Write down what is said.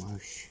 Marsh.